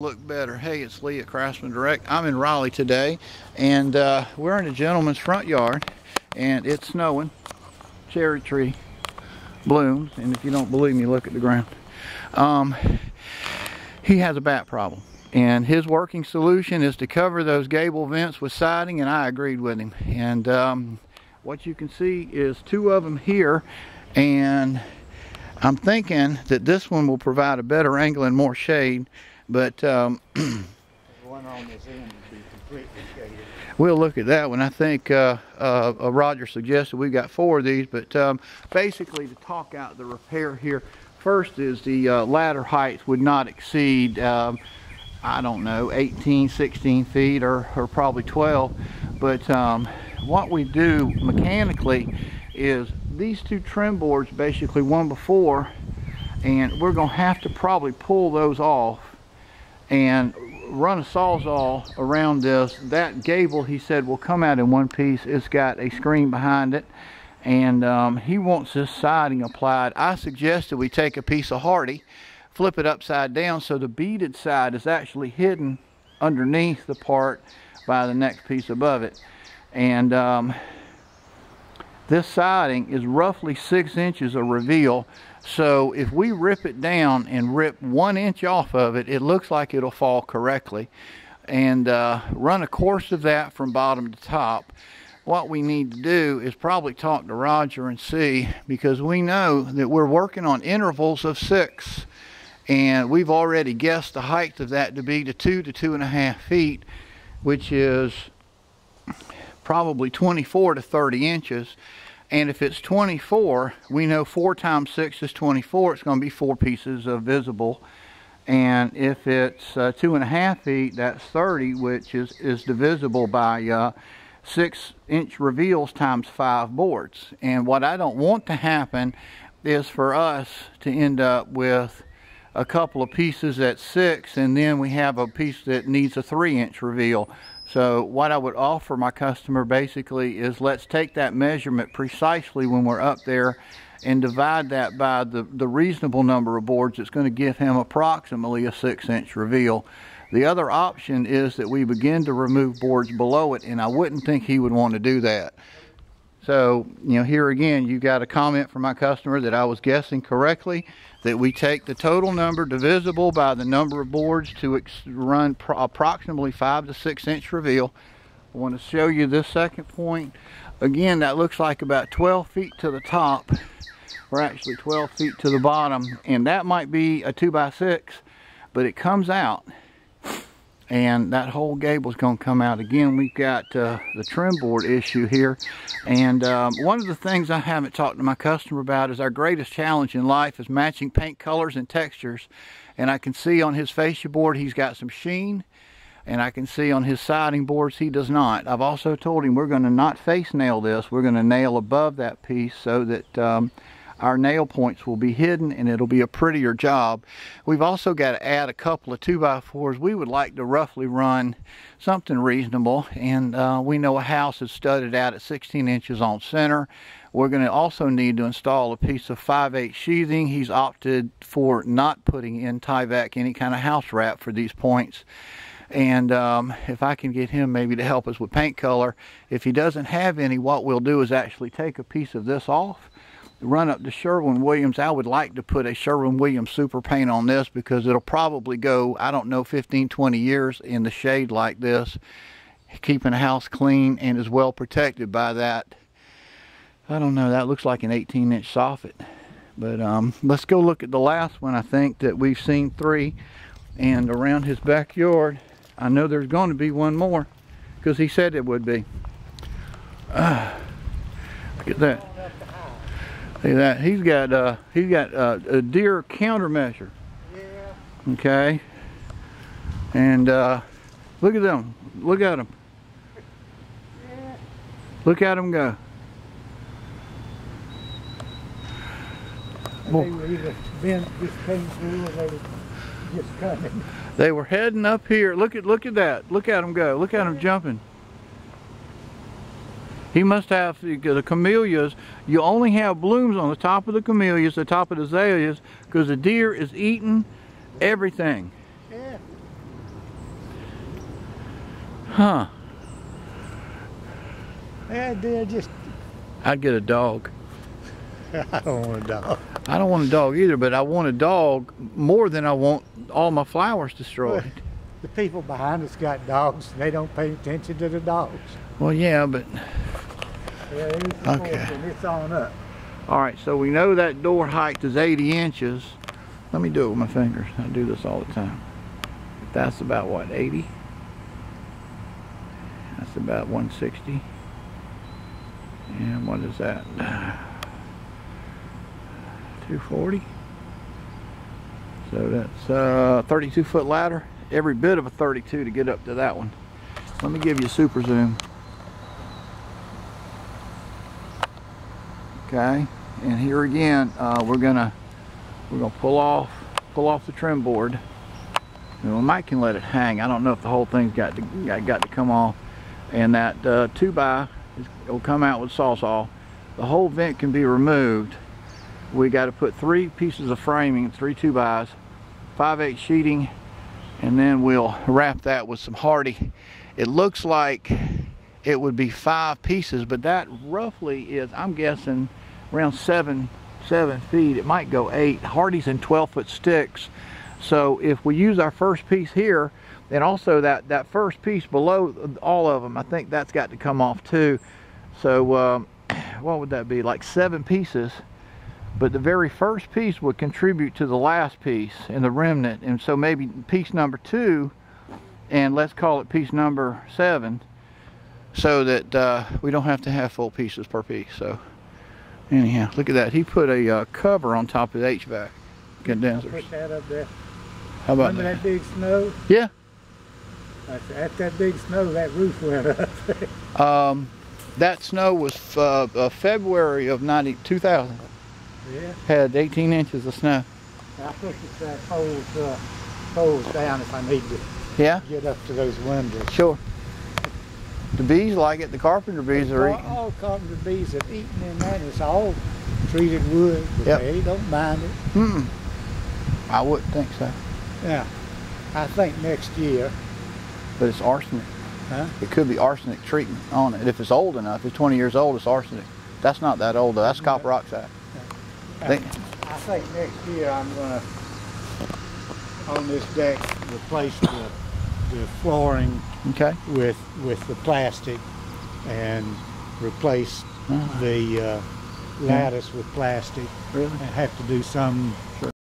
look better. Hey, it's Lee at Craftsman Direct. I'm in Raleigh today, and uh, we're in a gentleman's front yard, and it's snowing. Cherry tree blooms, and if you don't believe me, look at the ground. Um, he has a bat problem, and his working solution is to cover those gable vents with siding, and I agreed with him. And um, what you can see is two of them here, and I'm thinking that this one will provide a better angle and more shade but um, we'll look at that one. I think uh, uh, uh, Roger suggested we've got four of these, but um, basically to talk out the repair here, first is the uh, ladder height would not exceed, um, I don't know, 18, 16 feet or, or probably 12. But um, what we do mechanically is these two trim boards, basically one before, and we're going to have to probably pull those off and run a sawzall around this. That gable, he said, will come out in one piece. It's got a screen behind it. And um, he wants this siding applied. I suggested we take a piece of Hardie, flip it upside down so the beaded side is actually hidden underneath the part by the next piece above it. And um, this siding is roughly six inches of reveal so if we rip it down and rip one inch off of it, it looks like it'll fall correctly. And uh, run a course of that from bottom to top. What we need to do is probably talk to Roger and see because we know that we're working on intervals of six and we've already guessed the height of that to be to two to two and a half feet which is probably 24 to 30 inches and if it's 24, we know 4 times 6 is 24. It's going to be four pieces of visible. And if it's uh, two and a half feet, that's 30, which is, is divisible by uh, six inch reveals times five boards. And what I don't want to happen is for us to end up with a couple of pieces at six and then we have a piece that needs a three inch reveal. So what I would offer my customer basically is let's take that measurement precisely when we're up there and divide that by the, the reasonable number of boards. It's going to give him approximately a six inch reveal. The other option is that we begin to remove boards below it and I wouldn't think he would want to do that. So, you know, here again, you got a comment from my customer that I was guessing correctly, that we take the total number divisible by the number of boards to run approximately five to six inch reveal. I want to show you this second point. Again, that looks like about 12 feet to the top, or actually 12 feet to the bottom, and that might be a two by six, but it comes out and that whole gable is going to come out again. We've got uh, the trim board issue here. And um, one of the things I haven't talked to my customer about is our greatest challenge in life is matching paint colors and textures. And I can see on his fascia board he's got some sheen. And I can see on his siding boards he does not. I've also told him we're going to not face nail this. We're going to nail above that piece so that um, our nail points will be hidden and it'll be a prettier job. We've also got to add a couple of 2x4s. We would like to roughly run something reasonable and uh, we know a house is studded out at 16 inches on center. We're going to also need to install a piece of 5/8 sheathing. He's opted for not putting in Tyvek any kind of house wrap for these points and um, if I can get him maybe to help us with paint color if he doesn't have any what we'll do is actually take a piece of this off run up to Sherwin-Williams, I would like to put a Sherwin-Williams super paint on this because it'll probably go, I don't know, 15, 20 years in the shade like this, keeping the house clean and is well protected by that. I don't know, that looks like an 18 inch soffit. But um, let's go look at the last one. I think that we've seen three and around his backyard, I know there's going to be one more because he said it would be. Uh, look at that. See that? He's got uh, he's got uh, a deer countermeasure. Yeah. Okay. And uh, look at them. Look at them. Yeah. Look at them go. Well, they were either been just came through or they were just coming. They were heading up here. Look at look at that. Look at them go. Look at them jumping. He must have the camellias. You only have blooms on the top of the camellias, the top of the azaleas, because the deer is eating everything. Yeah. Huh. Yeah, they're just, I'd get a dog. I don't want a dog. I don't want a dog either, but I want a dog more than I want all my flowers destroyed. The people behind us got dogs, and they don't pay attention to the dogs. Well, yeah, but Yeah, Okay. it's on up. all right. So we know that door height is 80 inches. Let me do it with my fingers. I do this all the time. That's about what 80. That's about 160. And what is that? 240. So that's uh, 32 foot ladder. Every bit of a 32 to get up to that one. Let me give you a super zoom. Okay, and here again, uh, we're gonna we're gonna pull off pull off the trim board. And we might can let it hang. I don't know if the whole thing's got to got, got to come off. And that uh, two by is, will come out with saw saw. The whole vent can be removed. We got to put three pieces of framing, three two bys, 5 8 sheeting, and then we'll wrap that with some Hardie. It looks like it would be five pieces, but that roughly is, I'm guessing, around seven seven feet. It might go eight. Hardie's in 12 foot sticks. So if we use our first piece here, and also that that first piece below all of them, I think that's got to come off too. So um, what would that be? Like seven pieces. But the very first piece would contribute to the last piece and the remnant. And so maybe piece number two, and let's call it piece number seven, so that uh, we don't have to have full pieces per piece. So anyhow, look at that. He put a uh, cover on top of the HVAC condensers. Put that up there. How about Remember that? that big snow? Yeah. At that big snow, that roof went up. Um, that snow was uh, uh, February of 90, 2000. Yeah, Had 18 inches of snow. I push it that poles, uh, poles down if I need to Yeah, get up to those windows. sure. The bees like it. The carpenter bees are eating. all carpenter bees have eaten in that. It's all treated wood. But Yep. They don't mind it. Hmm. I wouldn't think so. Yeah. I think next year, But it's arsenic. Huh? It could be arsenic treatment on it. If it's old enough, if it's 20 years old, it's arsenic. That's not that old though. That's copper oxide. Think- I think next year I'm gonna, on this deck, replace the, the flooring Okay. with, with the plastic and replace Ah. the uh, lattice with plastic Really? and have to do some